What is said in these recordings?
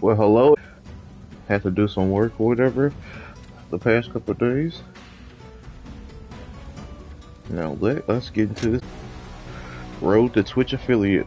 Well, hello. Had to do some work or whatever the past couple days. Now let us get into this road to Twitch affiliate.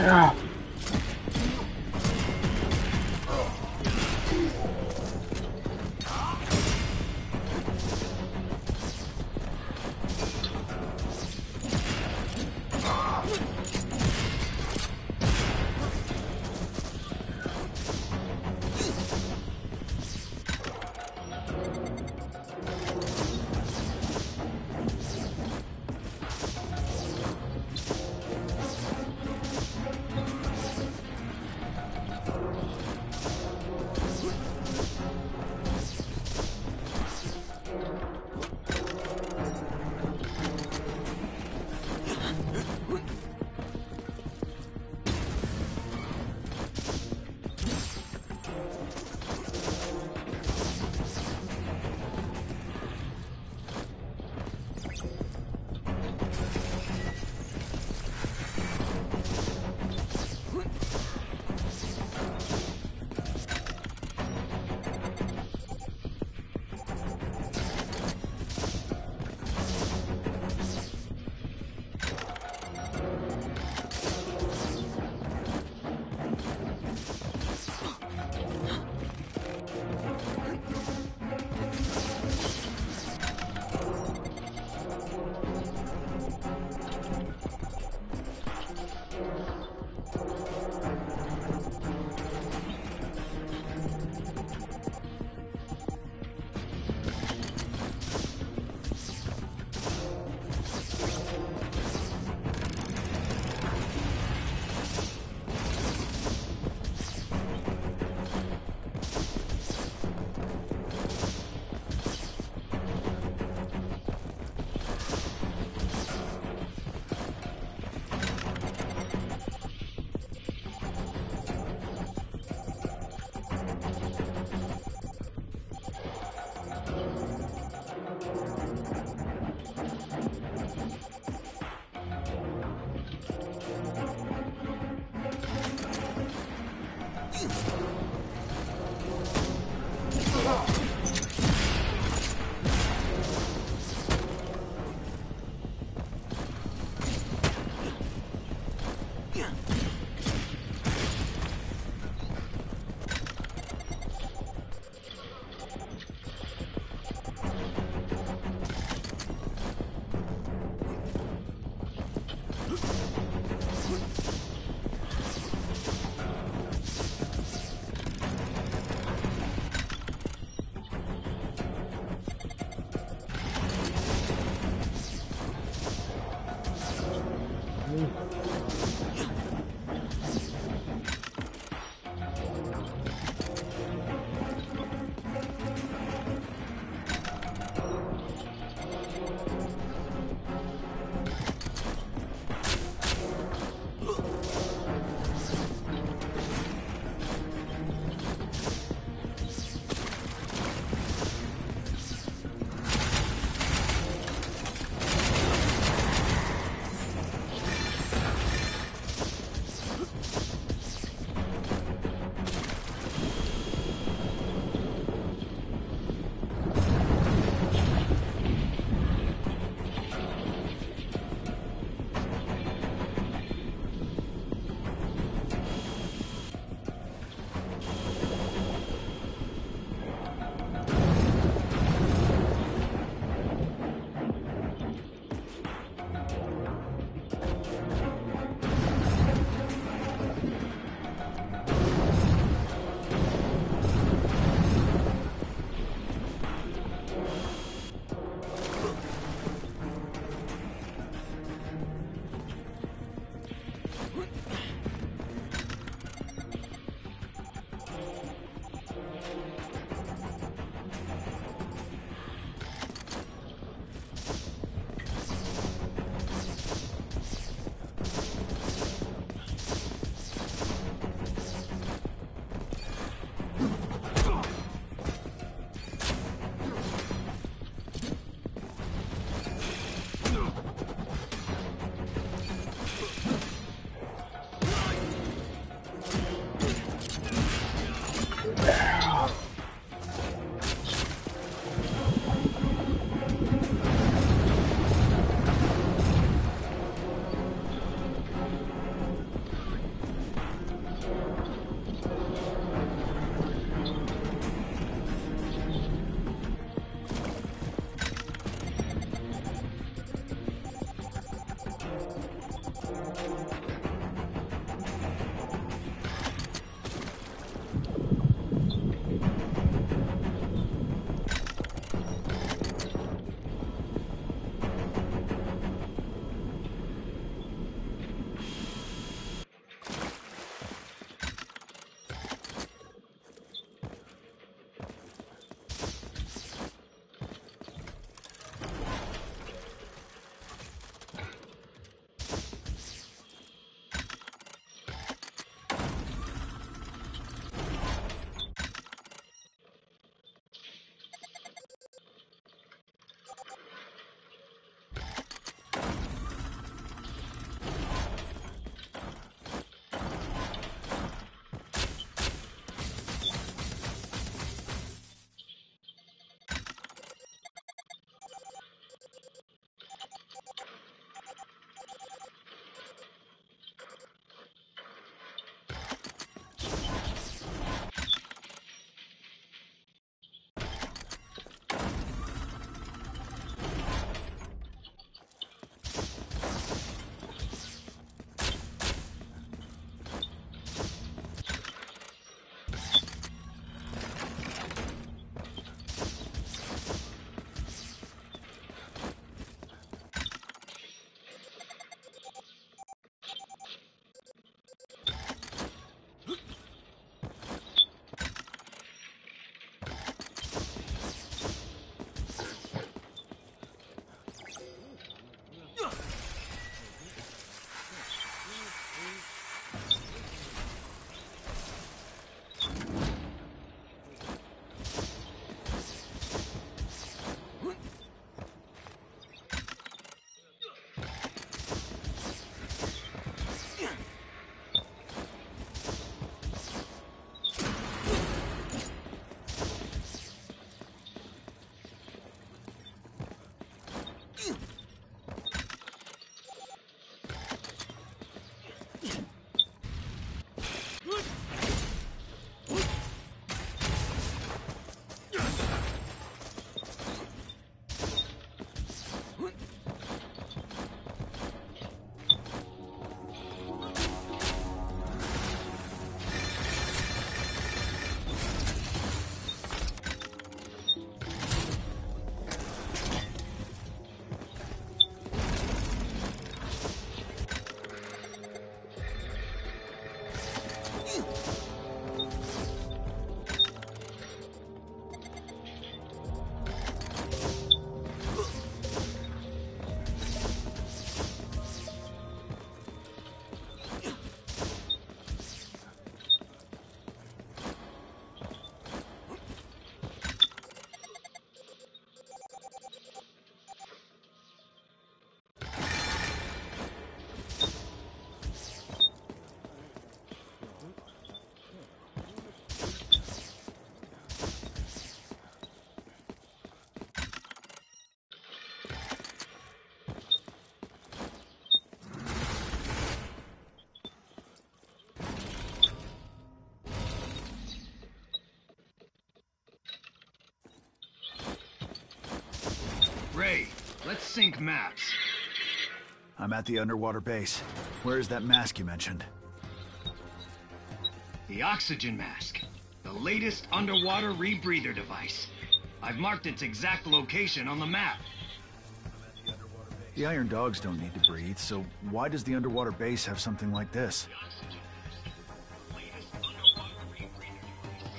Yeah. Sync maps. I'm at the underwater base. Where is that mask you mentioned? The oxygen mask. The latest underwater rebreather device. I've marked its exact location on the map. The Iron Dogs don't need to breathe, so why does the underwater base have something like this?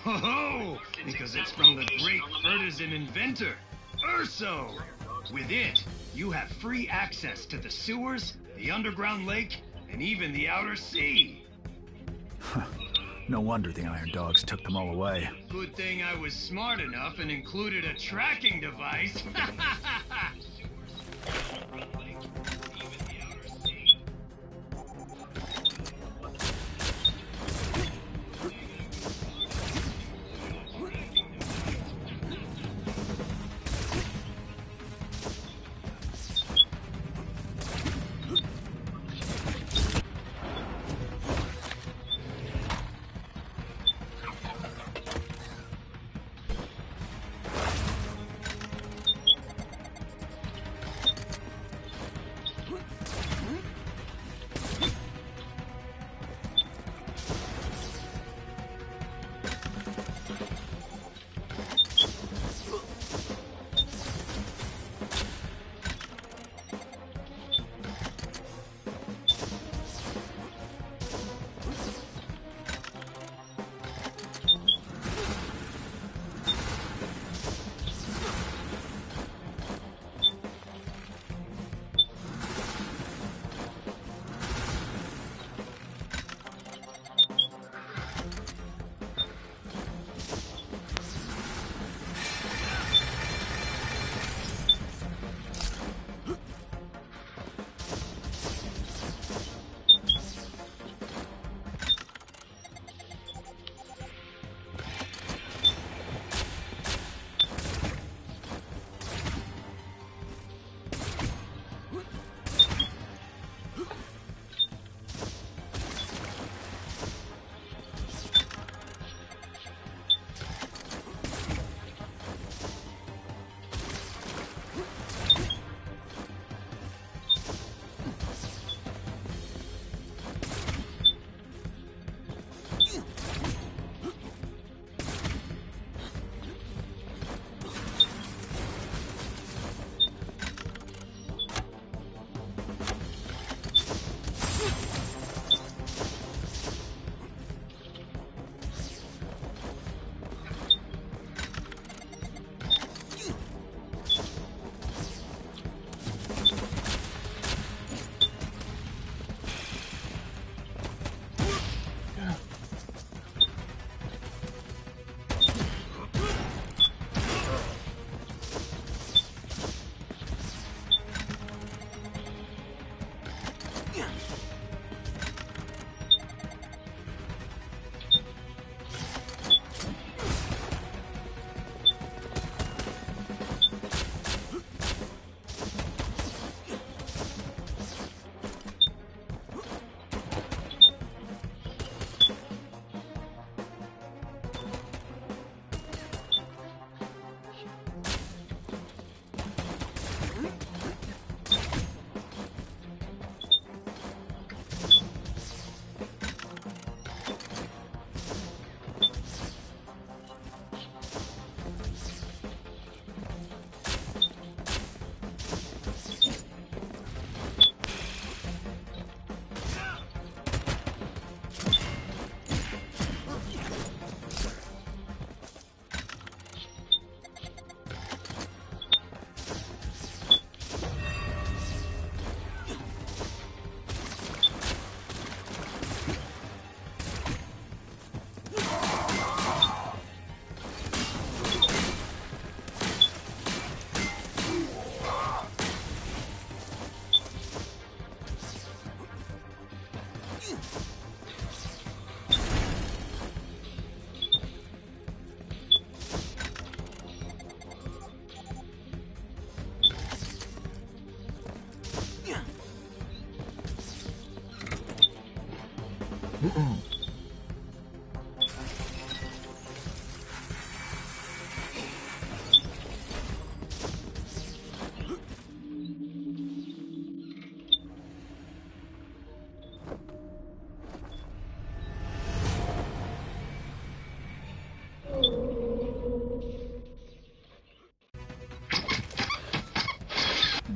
Ho ho! Because it's from the great Furtisan inventor, Urso! With it, you have free access to the sewers, the underground lake, and even the outer sea. No wonder the Iron Dogs took them all away. Good thing I was smart enough and included a tracking device.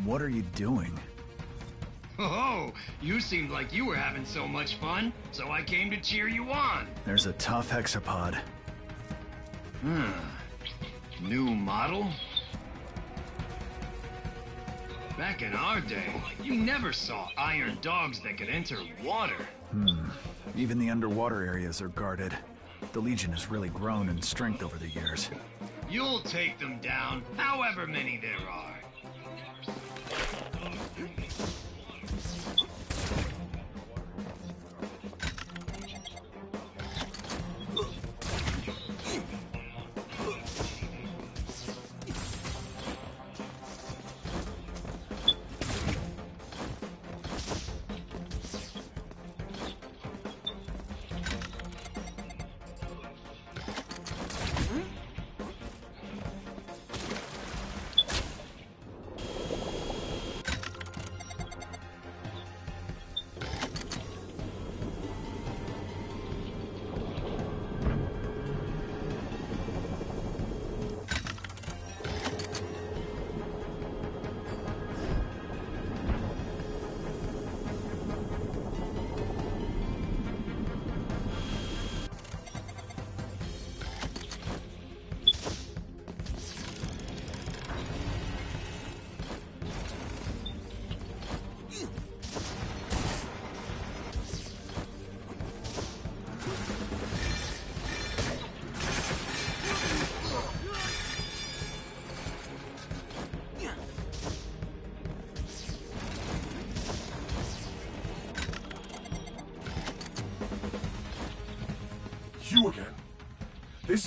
What are you doing? Oh, you seemed like you were having so much fun, so I came to cheer you on. There's a tough hexapod. Hmm. New model? Back in our day, you never saw iron dogs that could enter water. Hmm. Even the underwater areas are guarded. The Legion has really grown in strength over the years. You'll take them down, however many there are.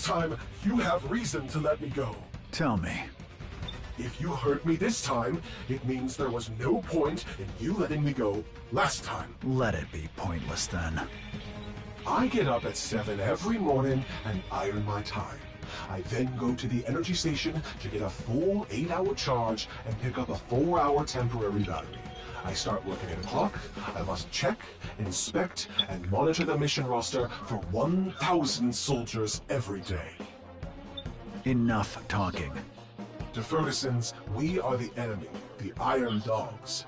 Time, you have reason to let me go. Tell me. If you hurt me this time, it means there was no point in you letting me go last time. Let it be pointless then. I get up at 7 every morning and iron my time. I then go to the energy station to get a full 8-hour charge and pick up a 4-hour temporary battery. I start working at a clock. I must check, inspect, and monitor the mission roster for 1,000 soldiers every day. Enough talking. To Ferguson's, we are the enemy, the Iron Dogs.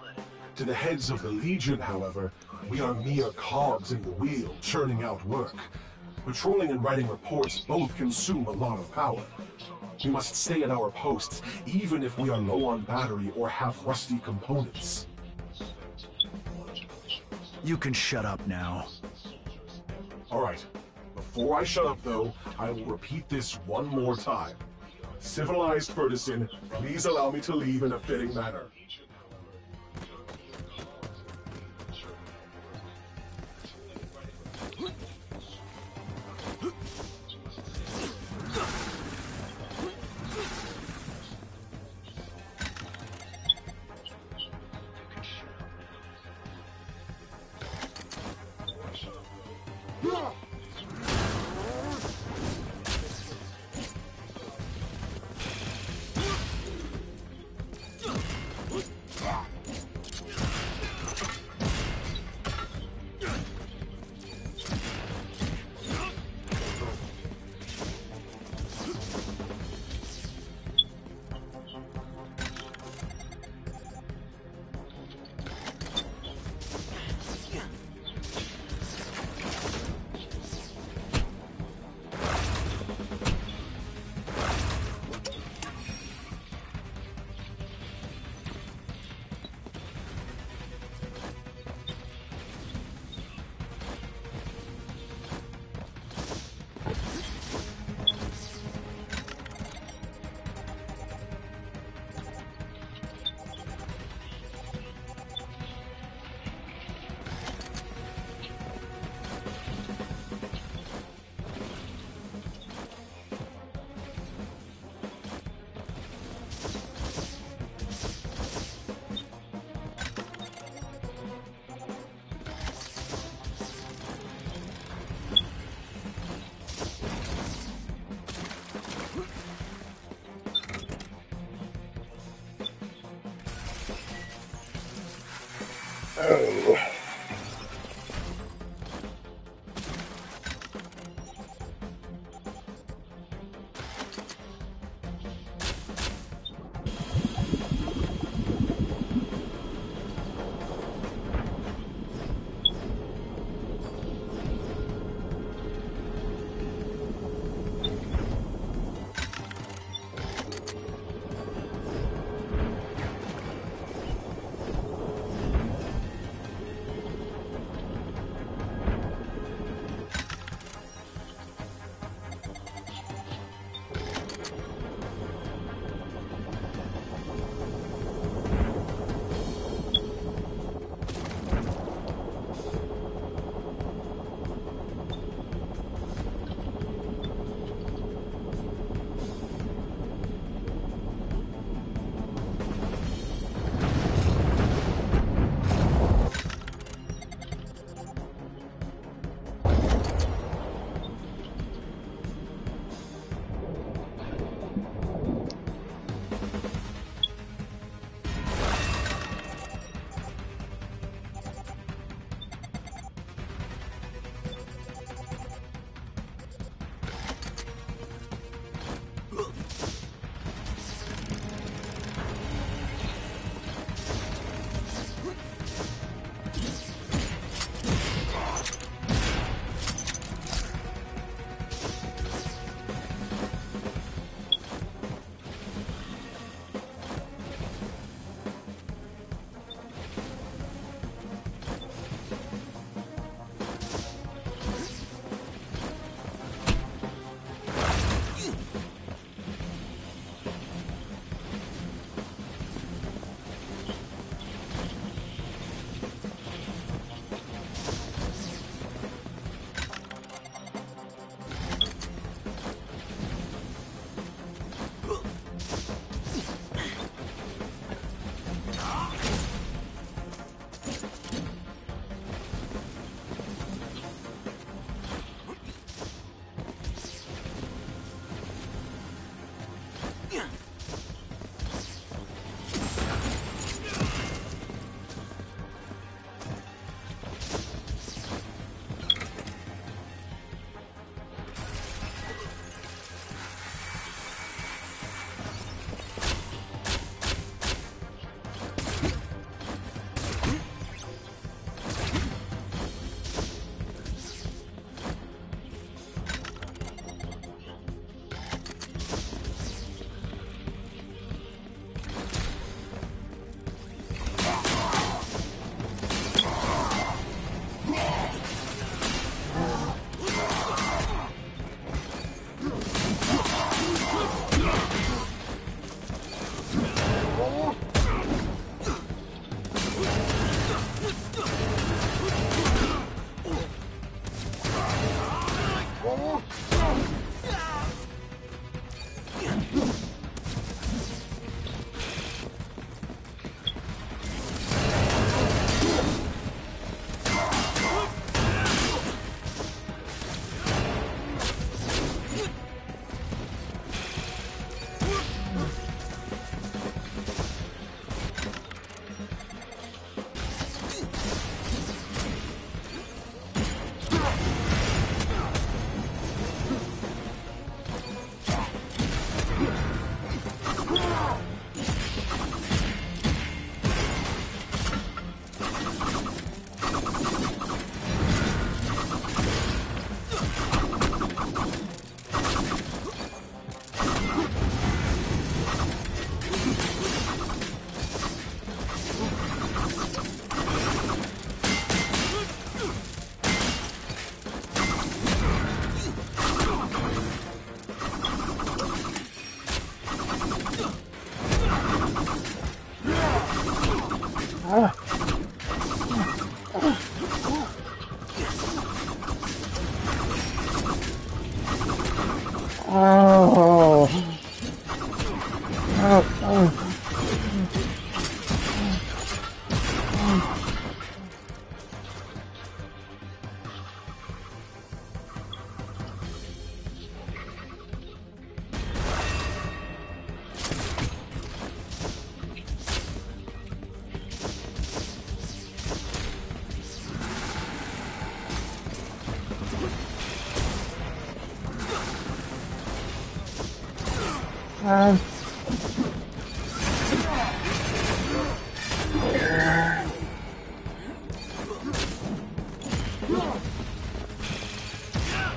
To the heads of the Legion, however, we are mere cogs in the wheel, churning out work. Patrolling and writing reports both consume a lot of power. We must stay at our posts, even if we are low on battery or have rusty components. You can shut up now. Alright, before I shut up though, I will repeat this one more time. Civilized Ferguson, please allow me to leave in a fitting manner.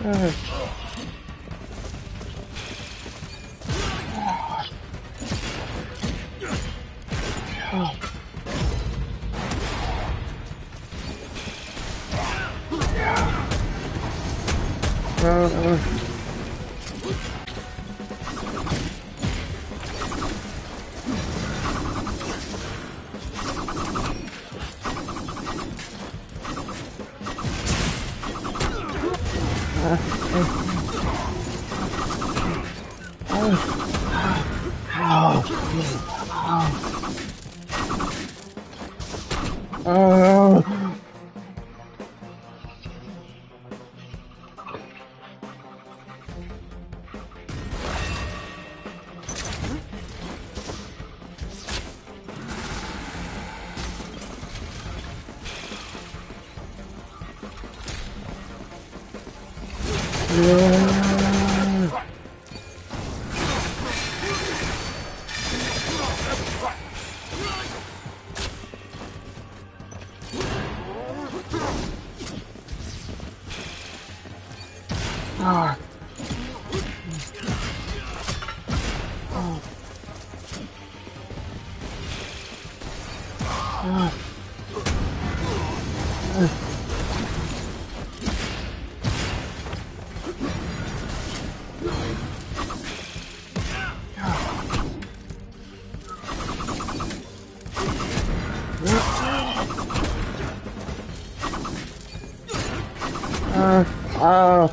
Uh. Ah.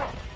Go!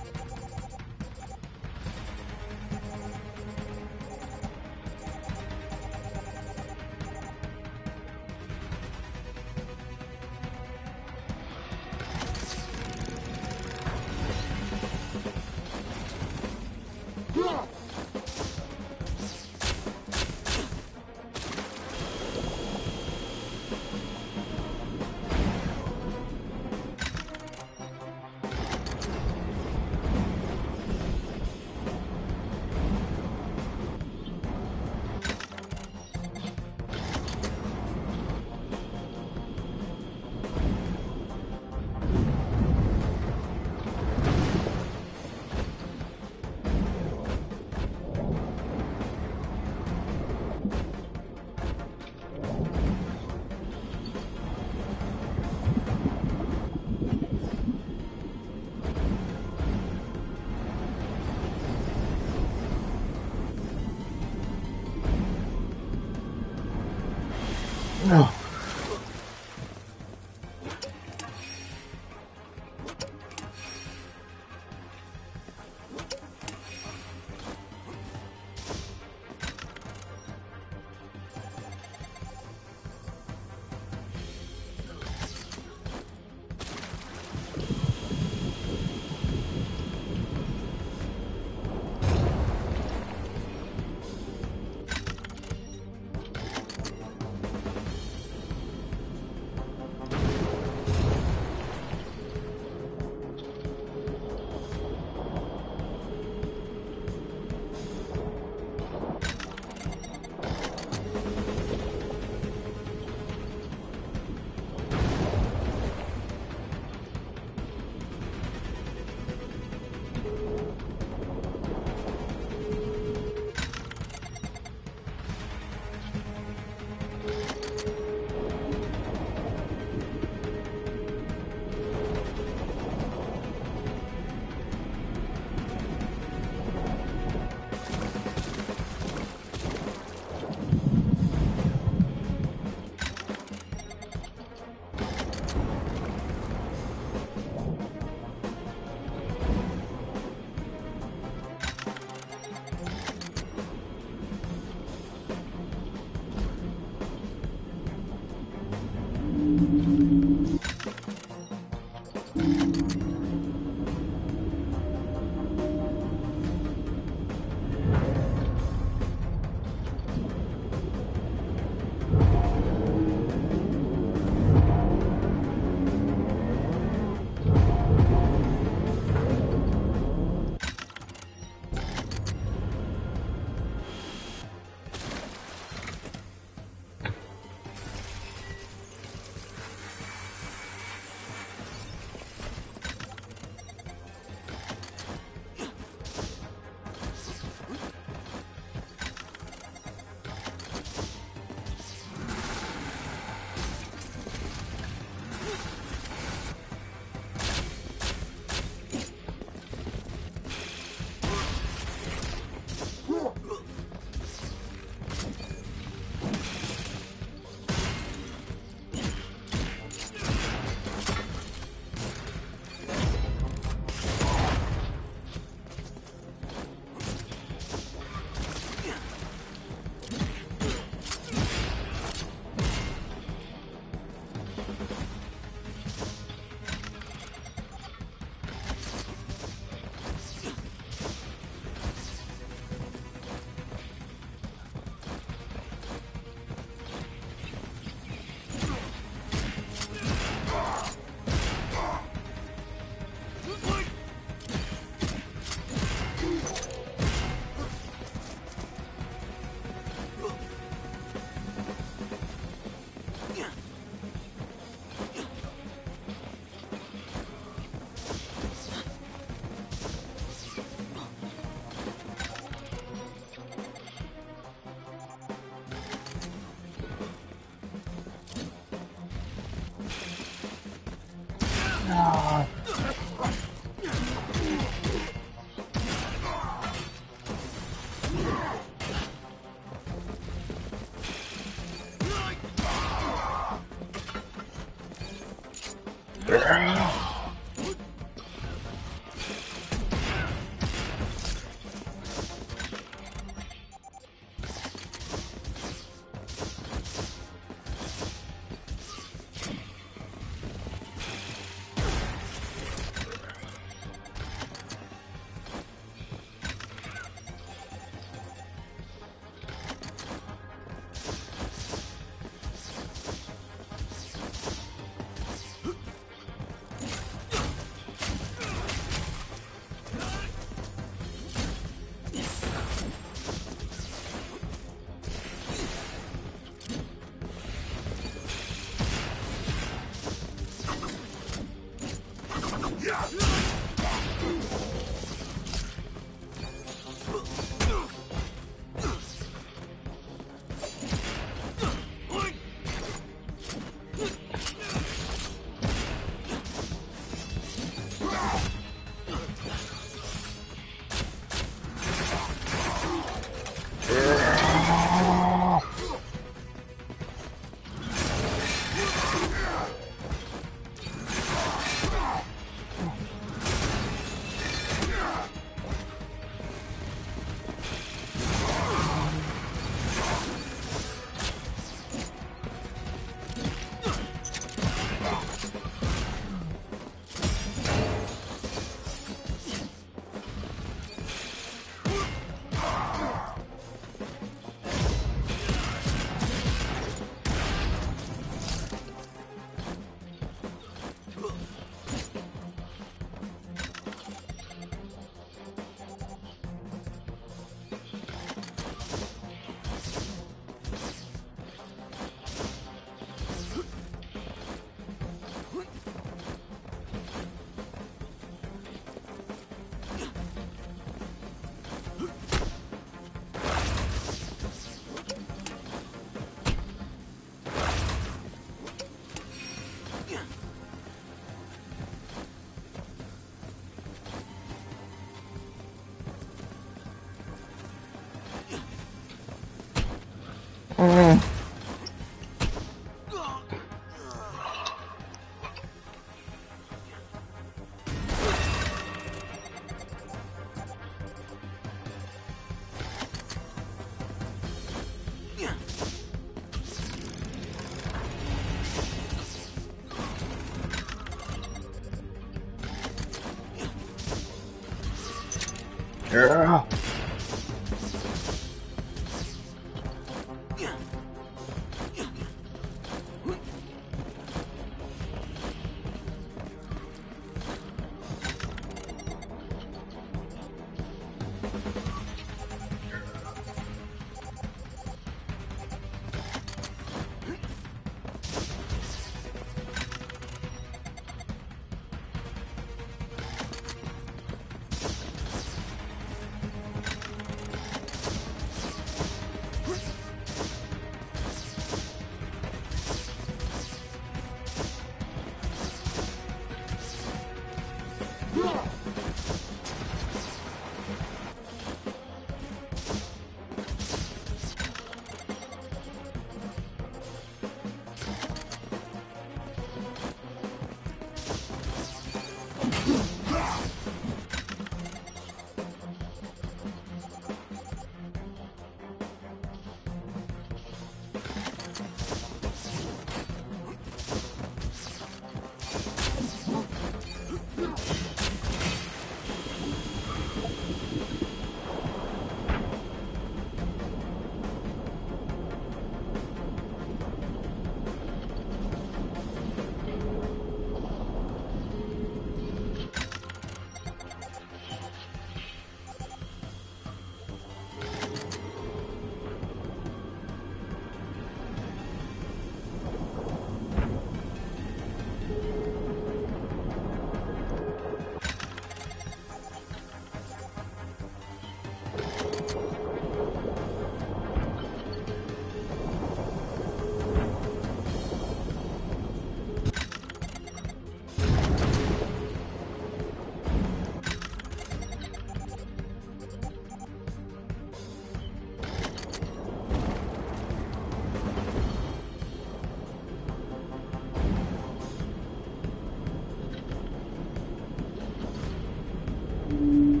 Thank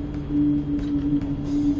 you.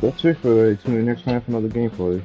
that's it for. Uh, tune in next time for another gameplay.